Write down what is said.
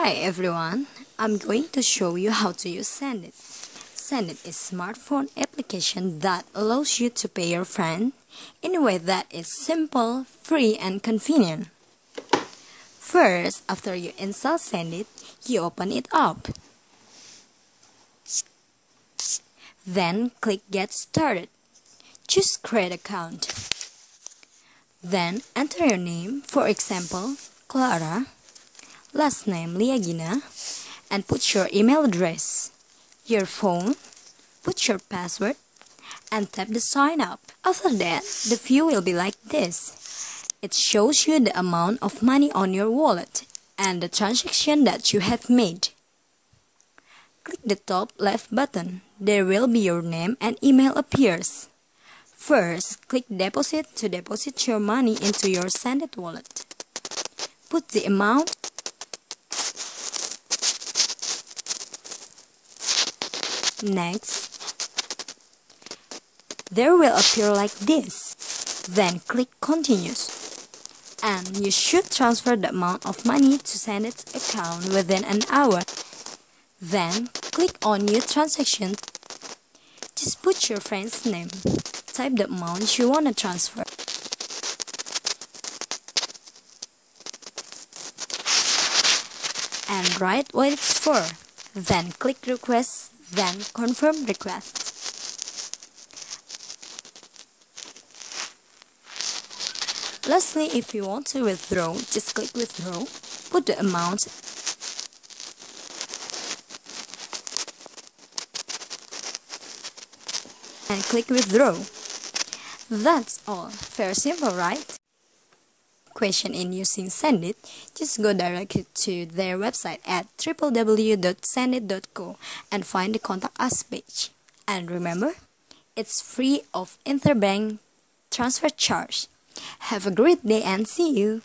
Hi everyone, I'm going to show you how to use Xendit. Xendit is a smartphone application that allows you to pay your friend in a way that is simple, free and convenient. First, after you install Xendit, you open it up. Then click Get Started. Choose Create Account. Then enter your name, for example, Clara last name Liagina, and put your email address, your phone, put your password, and tap the sign up. After that, the view will be like this. It shows you the amount of money on your wallet and the transaction that you have made. Click the top left button. There will be your name and email appears. First, click deposit to deposit your money into your Xendit wallet. Put the amount Next, there will appear like this. Then click continues. And you should transfer the amount of money to Xendit's account within an hour. Then click on new transaction. Just put your friend's name. Type the amount you want to transfer. And write what it's for. Then click request then confirm request. Lastly, if you want to withdraw, just click withdraw, put the amount and click withdraw. That's all. Very simple, right? Question in using Xendit, just go directly to their website at www.xendit.co and find the contact us page. And remember, it's free of interbank transfer charge. Have a great day and see you.